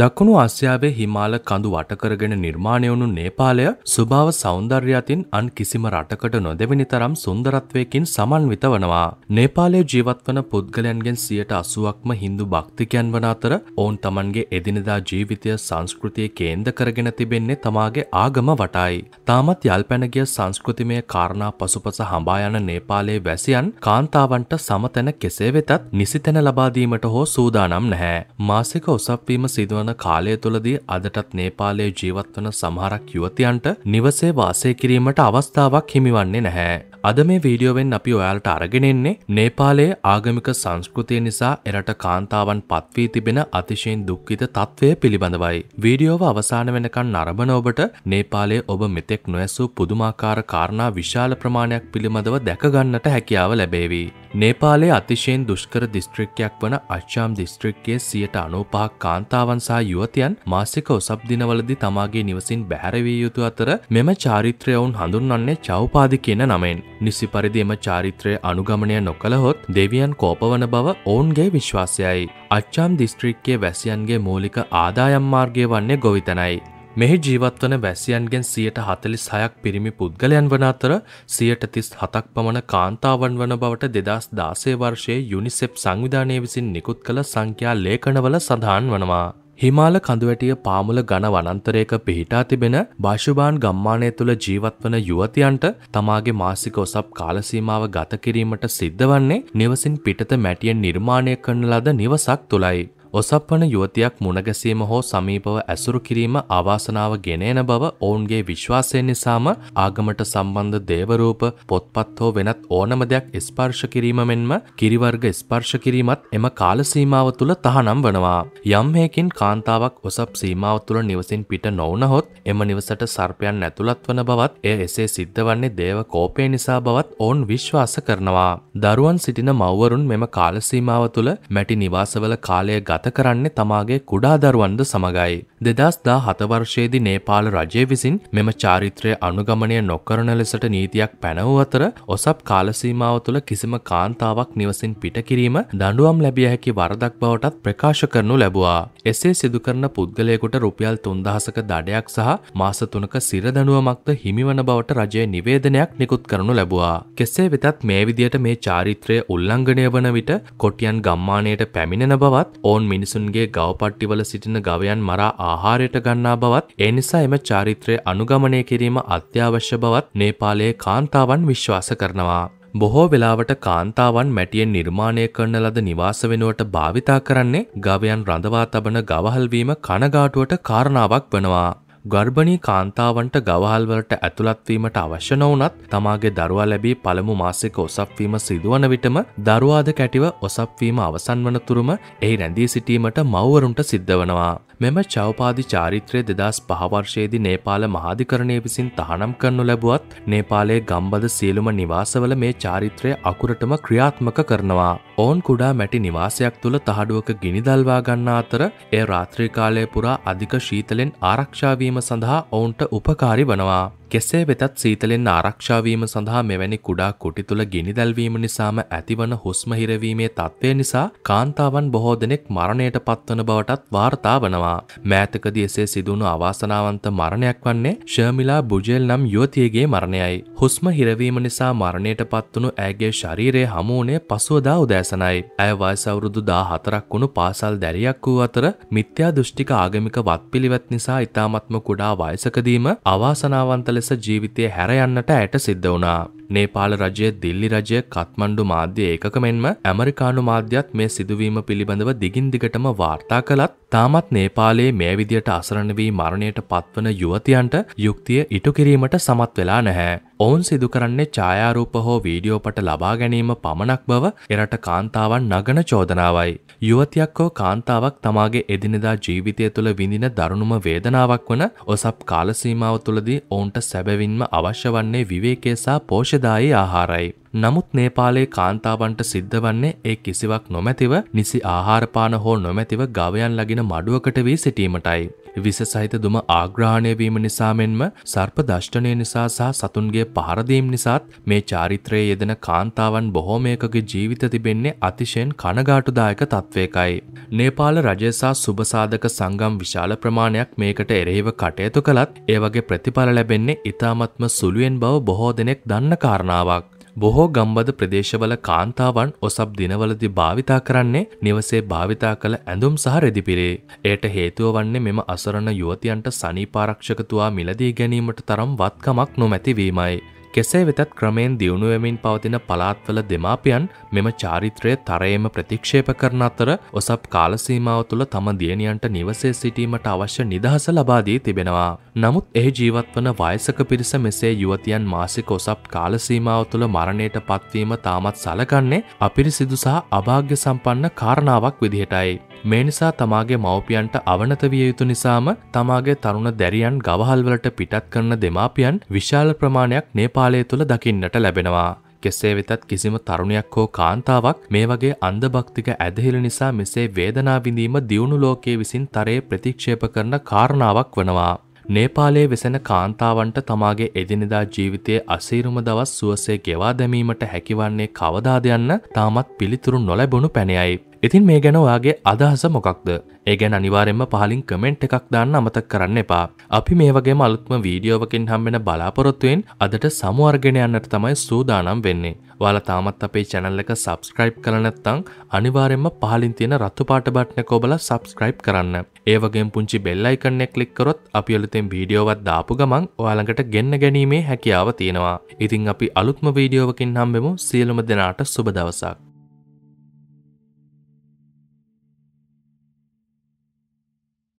දකුණු ආසියාවේ හිමාල කඳු වටකරගෙන නිර්මාණය වුණු නේපාලය ස්වභාව සෞන්දර්ය අතින් අන් කිසිම රටකට නොදෙවෙනි තරම් සුන්දරත්වයකින් සමන්විත වනවා. නේපාලයේ ජීවත් වන පුද්ගලයන්ගෙන් සියයට අසුවක්ම හින්දු භක්තිකයන් වන අතර ඔවුන් තමන්ගේ එදිනදා ජීවිතය සංස්කෘතිය කේන්ද කරගෙන තිබෙන්නේ තමාගේ ආගම වටයි. තාමත් යල්පැනගිය සංස්කෘතිමය කාරණා පසුපස හඹා යන නේපාලයේ වැසියන් කාන්තාවන්ට සමතැන කෙසේ වෙතත් නිසිතැන ලබාදීමට හෝ සූදානම් නැහැ. මාසික ඔසප්වීම සිදුවන වන කාලය තුළදී අදටත් නේපාලයේ ජීවත්වන සමහරක් යුවතියන්ට නිවසේ වාසය කිරීමට අවස්ථාවක් හිමිවන්නේ නැහැ. අද මේ වීඩියෝවෙන් අපි ඔයාලට අරගෙනෙන්නේ නේපාලයේ ආගමික සංස්කෘතිය නිසා එරට කාන්තාවන් පත්වී තිබෙන අතිශයෙන් දුක්ඛිත තත්ත්වය පිළිබඳවයි. වීඩියෝව අවසාන වෙනකන් නරඹන ඔබට නේපාලයේ ඔබ මෙතෙක් නොඇසූ පුදුමාකාර කාරණා විශාල ප්‍රමාණයක් පිළිබඳව දැකගන්නට හැකියාව ලැබේවි. නේපාලයේ අතිශයෙන් දුෂ්කර දිස්ත්‍රික්කයක් වන අච්චාම් දිස්ත්‍රික්කයේ සියට අනූපහක් කාන්තාවන් සහ යුවතියන් මාසික ඔසප් දිනවලදි තමාගේ නිවසින් බැහැරවිය යුතු අතර මෙම චාරිත්‍රය ඔවුන් හඳුන්වන්නේ චෞපාදි කියන නමෙන්. නිසි පරිදි එම චාරිත්‍රය අනුගමනය නොකළහොත් දෙවියන් කෝපවන බව ඔවුන්ගේ විශ්වාසයයි. අච්චාම් දිස්ත්‍රික්කයේ වැසියන්ගේ මූලික ආදායම් මාර්ගය වන්නේ ගොවිතනයි. මෙහි ජීවත්වන වැසියන්ගෙන් සියට හතලිස් හයක් පිරිමි පුද්ගලයන් වන අතර සියට තිස් හතක් පමණ කාන්තාවන් වන බවට දෙදස් දාසේ වර්ෂයේ යුනිසෙප් සංවිධානය විසින් නිකුත් කළ සංඛ්‍යා ලේඛනවල සඳහන් වනවා. හිමාල කඳුවැටිය පාමුල ගණ වනන්තරයක පිහිටා තිබෙන භාෂුභාන් ගම්මානය තුළ ජීවත්වන යුවතියන්ට තමාගේ මාසික ඔසප් කාලසීමාව ගත කිරීමට සිද්ධ වන්නේ නිවසින් පිටත මැටියෙන් නිර්මාණය කරන ලද නිවසක් තුළයි. ඔසප්පන යුවතියක් මුණගැසීම හෝ සමීපව ඇසුරු කිරීම අවාසනාව ගෙනේන බව ඔවුන්ගේ විශ්වාසය නිසාම ආගමට සම්බන්ධ දේවරූප පොත්පත් හෝ වෙනත් ඕනම දෙයක් ස්පර්ශ කිරීම මෙන්ම කිරිවර්ග ස්පර්ශ කිරීමත් එම කාල සීමාව තුළ තහනම් වනවා. යම් හේකින් කාන්තාවක් ඔසප් සීමාව තුළ නිවසින් පිට නොවනහොත් එම නිවසට සර්පයන් ඇතුළත් වන බවත් එය එසේ සිද්ධ වන්නේ දේව කෝපය නිසා බවත් ඔවුන් විශ්වාස කරනවා. දරුවන් සිටින මව්වරුන් මෙම කාලසීමාව තුළ මැටි නිවාසවල කාලය ගත ගත කරන්නේ තමාගේ කුඩා දරුවන්ද සමගයි. දෙදස් දා හතවර්ෂයේදි නේපාල රජය විසින් මෙම චාරිත්‍රය අනුගමනය නොකරන ලෙසට නීතියක් පැනවූ අතර ඔසප් කාලසීමාව තුළ කිසිම කාන්තාවක් නිවසින් පිටකිරීම දඩුවම් ලැබිය හැකි වරදක් බවටත් ප්‍රකාශ කරනු ලැබවා. එසේ සිදුකරන පුද්ගලයකුට රුපියල් තුන්දහසක දඩයක් සහ මාස තුනක සිරදනුවමක්ද හිමිවන බවට රජය නිවේදනයක් නිකුත් කරනු ලැබවා. කෙසේ වෙතත් මේ විදියට මේ චාරිත්‍රය උල්ලංඝනය වන විට කොටියන් ගම්මානයට පැමිණෙන බවත් ඔවුන් මිනිසුන්ගේ ගවපට්ටිවල සිටින ගවයන් මරා ආහාරයට ගන්නා බවත් ඒ නිසා එම චාරිත්‍රය අනුගමනය කිරීම අත්‍යවශ්‍ය බවත් නේපාලයේ කාන්තාවන් විශ්වාස කරනවා. බොහෝ වෙලාවට කාන්තාවන් මැටියෙන් නිර්මාණය කරන ලද නිවාස වෙනුවට භාවිතා කරන්නේ ගවයන් රඳවා තබන ගවහල්වීම කනගාටුවට කාරණාවක් වනවා. ගර්භණී කාන්තාවන්ට ගවහල්වලට ඇතුළත්වීමට අවශ්‍ය නොවනත් තමාගේ දරුවා ලැබී පළමු මාසික ඔසප්වීම සිදුවන විටම දරුවාද කැටිව ඔසප්වීම අවසන් වන තුරුම එහි රැඳී සිටීමට මව්වරුන්ට සිද්ධ වනවා. මෙම චෞපාදි චාරිත්‍රය දෙදස් පහවර්ෂයේදි නේපාල මහාධිකරණය විසින් තහනම් කරනු ලැබුවත් නේපාලයේ ගම්බද සියලුම නිවාසවල මේ චාරිත්‍රය අකුරටම ක්‍රියාත්මක කරනවා. ඔවුන් කුඩා මැටි නිවාසයක් තුළ තහඩුවක ගිනිදල්වා ගන්න අතර එය රාත්‍රී කාලය පුරා අධික ශීතලෙන් ආරක්ෂාවීම සඳහා ඔවුන්ට උපකාරි වනවා. කෙසේ වෙතත් සීතලෙන් ආරක්ෂාවීම සඳහා මෙවැනි කුඩා කුටි තුළ ගිනිදැල්වීම නිසාම ඇතිවන හුස්ම හිරවීමේ තත්ත්වය නිසා කාන්තාවන් බොහෝ දෙනෙක් මරණයට පත්වන බවටත් වාර්තා වනවා. මෑතකදී එසේ සිදුණු අවාසනාවන්ත මරණයක් වන්නේ ශර්මිලා බුජෙල් නම් යුවතියගේ මරණයයි. හුස්ම හිරවීම නිසා මරණයට පත්වනු ඇගේ ශරීරය හමුවනේ පසුවදා උදෑසනයි. ඇය වයස අවුරුදු 14ක් වුණු පාසල් දැරියක් වූ අතර මිත්‍යා දෘෂ්ටික ආගමික වත්පිළිවෙත් නිසා ඊ타මත්ම කුඩා වයසකදීම අවාසනාවන්ත ලෙස ජීවිතය හැර යන්නට ඇයට සිද්ධ වුණා. නේපාල රජය දිල්ලි රජය කත්මණ්ඩු මාධ්‍ය ඒකක මෙන්ම ඇමරිකානු මාධ්‍යත් මේ සිදුවීම පිළිබඳව දිගින් දිගටම වාර්තා කළත් තාමත් නේපාලයේ මේ විදියට අසරණ වී මරණයට පත්වන යුවතියන්ට යුක්තිය ඉටු කිරීමට සමත් වෙලා නැහැ. ඔවුන් සිදු කරන්නේ ඡායාරූප හෝ වීඩියෝ පට ලබා ගැනීම පමණක් බව එරට කාන්තාවන් නගන චෝදනාවයි. යුවතියක් හෝ කාන්තාවක් තමාගේ එදිනෙදා ජීවිතය තුළ විඳින දරුණුම වේදනාවක් වන ඔසප් කාලසීමාව තුළදී ඔවුන්ට සැබවින්ම අවශ්‍ය වන්නේ විවේකය සහ පෝෂදායී ආහාරයි. නමුත් නේපාලයේ කාන්තාවන්ට සිද්ධ වන්නේ ඒ කිසිවක් නොමැතිව නිසි ආහාරපාන හෝ නොමැතිව ගවයන් ලගින මඩුවකට වී සිටීමටයි. විස සහිත දුම ආග්‍රහණය වීම නිසා මෙන්ම සර්ප දෂ්ටනය නිසා සහ සතුන්ගේ පහරදීම් නිසාත් මේ චාරිත්‍රයේ යෙදෙන කාන්තාවන් බොහෝමයකගේ ජීවිත තිබෙන්නේ අතිශයෙන් කනගාටුදායක තත්වයකයි. නේපාල රජය සහ සුභසාධක සංගම් විශාල ප්‍රමාණයක් මේකට එරෙහිව කටයුතු කළත් ඒ වගේ ප්‍රතිඵල ලැබෙන්නේ ඉතාමත්ම සුළුවෙන් බව බොහෝ දෙනෙක් දන්න කාරණාවක්. බොහෝ ගම්බද ප්‍රදේශවල කාන්තාවන් ඔසබ් දිනවලදි භාවිතා කරන්නේ නිවසේ භාවිතා කළ ඇඳුම් සහ රෙදිපිරේ. එයට හේතුව වන්නේ මෙම අසරණ යුවතියන්ට සනීපාරක්ෂකතුවා මිලදී ගැනීමට තරම් වත්කමක් නොමැතිවීමයි. කෙසේ වෙතත් ක්‍රමයෙන් දියුණුවමින් පවතින පළාත්වල දෙමාපියන් මෙම චාරිත්‍රය තරයේම ප්‍රතික්ෂේප කරන අතර ඔසප් කාලසීමාව තුළ තම දියණියන්ට නිවසේ සිටීමට අවශ්‍ය නිදහස ලබා දී තිබෙනවා. නමුත් එහි ජීවත් වන වයසක පිරිස මෙසේ යුවතියන් මාසික ඔසප් කාලසීමාව තුළ මරණයට පත්වීම තාමත් සලකන්නේ අපිරිසිදු සහ අභාග්‍ය සම්පන්න කාරණාවක් විදිහටයි. මේ නිසා තමාගේ මව්පියන්ට අවනත විය යුතු නිසාම තමාගේ තරුණ දැරියන් ගවහල්වලට පිටත් කරන දෙමාපියන් විශාල ප්‍රමාණයක් නේපාලය තුළ දකින්නට ලැබෙනවා. කෙසේ වෙතත් කිසිම තරුණයක් හෝ කාන්තාවක් මේ වගේ අන්ධභක්තික ඇදහිල නිසා මෙසේ වේදනා විඳීම දියුණු ලෝකයේ විසින් තරයේ ප්‍රතික්ෂේප කරන කාරණාවක් වනවා. නේපාලයේ වෙසෙන කාන්තාවන්ට තමාගේ එදිනෙදා ජීවිතයේ අසීරුම දවස් සුවසේ ගෙවා දැමීමට හැකිවන්නේ කවදාද යන්න තාමත් පිළිතුරු නොලැබුණු පැනයයි. ඉතින් මේ ගැන ඔයාගේ අදහස මොකක්ද? ඒ ගැන අනිවාර්යෙන්ම පහලින් කමෙන්ට් එකක් දාන්න අමතක කරන්න එපා. අපි මේ වගේම අලුත්ම වීඩියෝවකින් හම්බෙන බලාපොරොත්තුවෙන් අදට සමු අරගෙන යන්නට තමයි සූදානම් වෙන්නේ. ඔයාලා තාමත් අපේ channel එක subscribe කරලා නැත්නම් අනිවාර්යෙන්ම පහලින් තියෙන රතු පාට බටන් එක ඔබලා subscribe කරන්න. ඒ වගේම පුංචි bell icon එක click කරොත් අපි අලුතෙන් වීඩියෝවක් දාපු ගමන් ඔයාලඟට ගෙන්න ගැනීමේ හැකියාව තියෙනවා. ඉතින් අපි අලුත්ම වීඩියෝවකින් හම්බෙමු. සියලුම දෙනාට සුබ දවසක්.